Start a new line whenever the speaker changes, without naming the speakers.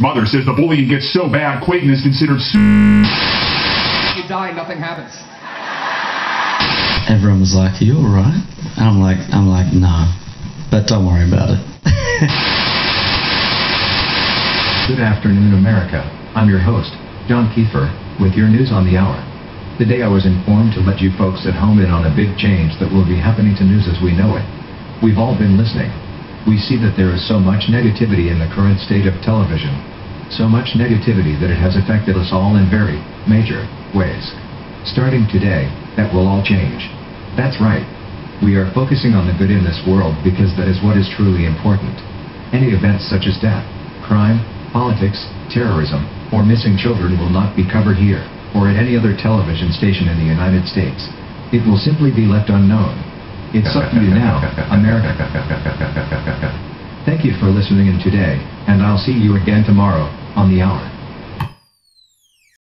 Mother says the bullying gets so bad, Quaken is considered su-
You die, nothing happens.
Everyone was like, "Are you all right?" And I'm like, "I'm like, no, but don't worry about it."
Good afternoon, America. I'm your host, John Kiefer, with your news on the hour. Today I was informed to let you folks at home in on a big change that will be happening to news as we know it. We've all been listening. We see that there is so much negativity in the current state of television. So much negativity that it has affected us all in very major ways. Starting today, that will all change. That's right. We are focusing on the good in this world because that is what is truly important. Any events such as death, crime, politics, terrorism, or missing children will not be covered here, or at any other television station in the United States. It will simply be left unknown. It's up to you now, America. You for listening in today, and I'll see you again tomorrow, on the hour.